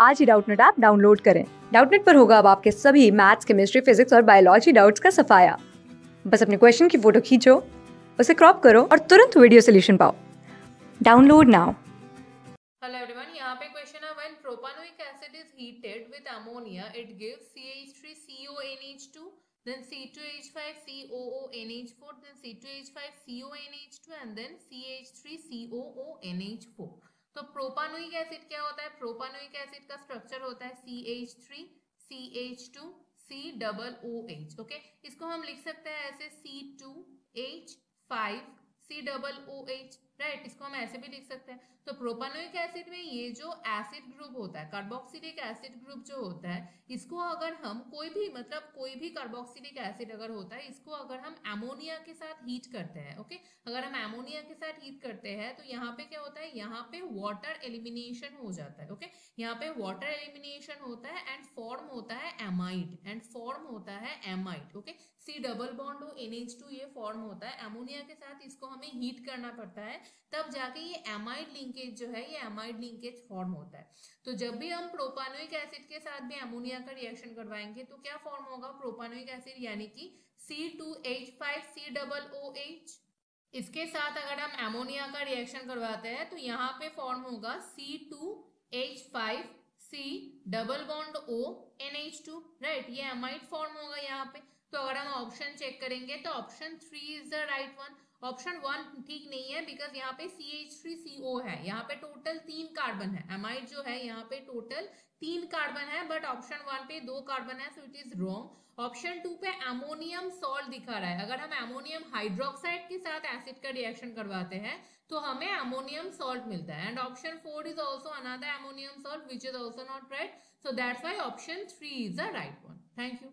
आज ही Doubtnut app download करें। डाउटनेट पर होगा अब आपके सभी मैथ्स केमिस्ट्री फिजिक्स और बायोलॉजी डाउट्स का सफाया। बस अपने क्वेश्चन की फ़ोटो खींचो उसे क्रॉप करो और तुरंत वीडियो सोल्यूशन पाओ। Download now. Hello everyone, यहाँ पे क्वेश्चन है when propanoic acid is heated with ammonia it gives CH3CONH2 then C2H5COONH4 then C2H5CONH2 and then CH3COONH4 तो प्रोपानोइक एसिड क्या होता है? प्रोपानोइक एसिड का स्ट्रक्चर होता है C H three C H two C double O H okay इसको हम लिख सकते हैं ऐसे C two H five C double OH right इसको हम ऐसे भी लिख सकते हैं। तो प्रोपानोइक एसिड में ये जो एसिड ग्रुप होता है कार्बोक्सिलिक एसिड ग्रुप जो होता है, इसको अगर हम कोई भी मतलब कोई भी कार्बोक्सिलिक एसिड अगर होता है, इसको अगर हम एमोनिया के साथ हीट करते हैं ओके अगर हम एमोनिया के साथ हीट करते हैं तो यहाँ पे क्या होता है? यहाँ पे वाटर एलिमिनेशन हो जाता है ओके यहाँ पे वाटर एलिमिनेशन होता है एंड फॉर्म होता है एमाइड एंड फॉर्म होता है amide okay C double bond हो टू ये फॉर्म होता है। एमोनिया के साथ इसको हमें हीट करना पड़ता है। तब जाके ये एमाइड लिंकेज जो है, ये एमाइड लिंकेज फॉर्म होता है। तो जब भी हम प्रोपानोइक एसिड के साथ भी एमोनिया का रिएक्शन करवाएँगे तो क्या फॉर्म होगा? प्रोपानोइक एसिड यानी कि C two H five C double O H इसके साथ अगर हम एमोनिया का रिएक्शन करवाते हैं तो यहाँ पे फॉर्म होगा C two H five C double bond O N H two right ये एमाइड फॉर्म होगा यहाँ पे। तो अगर हम ऑप्शन चेक करेंगे तो option three is the right one option one ठीक नहीं है बिकॉज़ यहाँ पे सी एच थ्री सी ओ है. यहाँ पे टोटल तीन कार्बन है. एमाइड जो है, यहाँ पे टोटल तीन कार्बन है बट ऑप्शन वन पे दो कार्बन है so it is wrong option two पे एमोनियम सॉल्ट दिखा रहा है. अगर हम एमोनियम हाइड्रोक्साइड के साथ एसिड का रिएक्शन करवाते हैं तो हमें एमोनियम सॉल्ट मिलता है. And option four is also another ammonium salt which is also not right so that's why option three is the right one thank you